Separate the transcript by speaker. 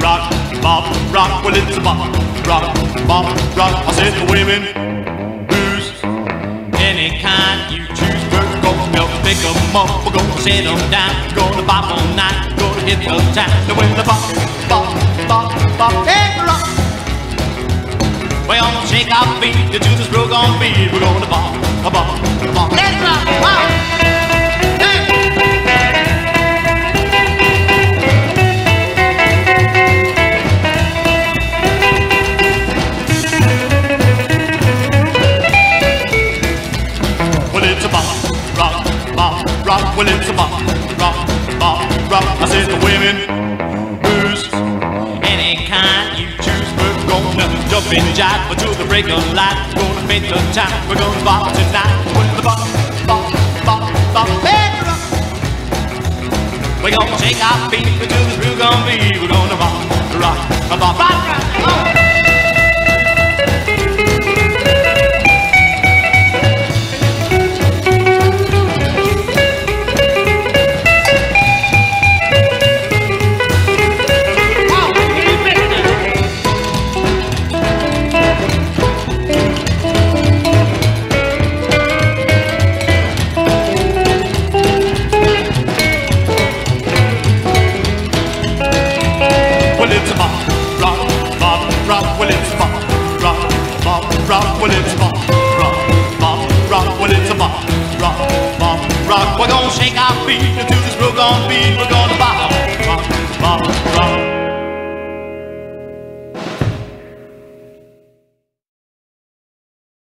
Speaker 1: well it's a bop, rock, bop, rock. I said the women, booze, any kind you choose. Go milk, pick 'em up, we're gonna sit 'em down. We're gonna bop all night, we're gonna hit the town. Now when the bop, bop, bop, bop, hey rock. We're gonna shake our feet to this groove on beat. We're gonna bop, Well, it's a bop, rock, bop, rock. I said the women, booze, any kind you choose. We're gonna jump and jive until the break of light. We're gonna make the time. We're gonna bop tonight. With the bop, bop, bop, bop, hey, rock. We're gonna shake our feet until this groove gonna be. well it's a bop, rock, bop, rock, well it's a bop, rock, bop, rock. We're gonna shake our feet to this, we're gonna beat, we're gonna bop.